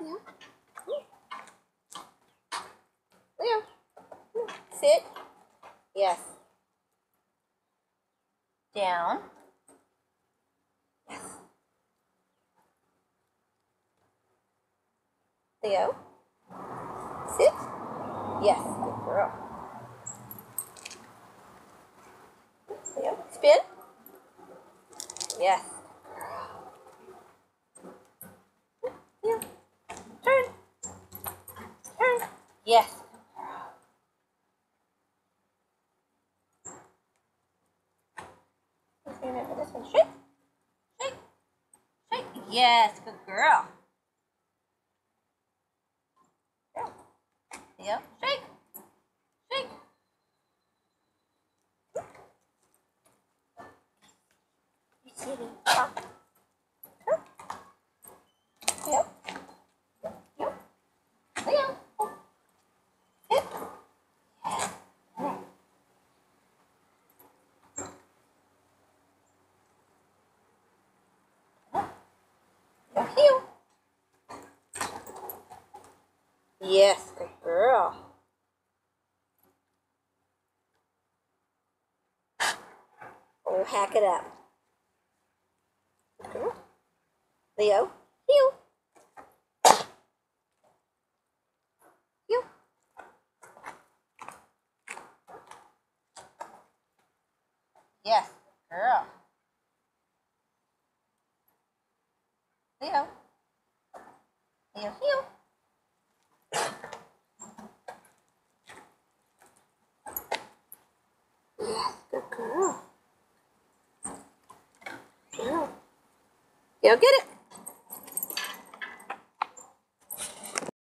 Leo. Leo. Sit. Yes. Down. Yes. Leo. Sit. Yes, good girl. Leo, spin. Yes. Yes. Let's remember this one. Shake. Shake. Shake. Yes, good girl. Girl. Leo, shake. Shake. You sitting. Up. Huh? Leo. Leo. Leo. Sit. Yes. Leo, heel. Yes, good girl. Oh, hack it up. Good girl. Leo, heel. Heel. Yes, girl. Leo. Leo, heel. Yes, good girl. Girl. Go get it.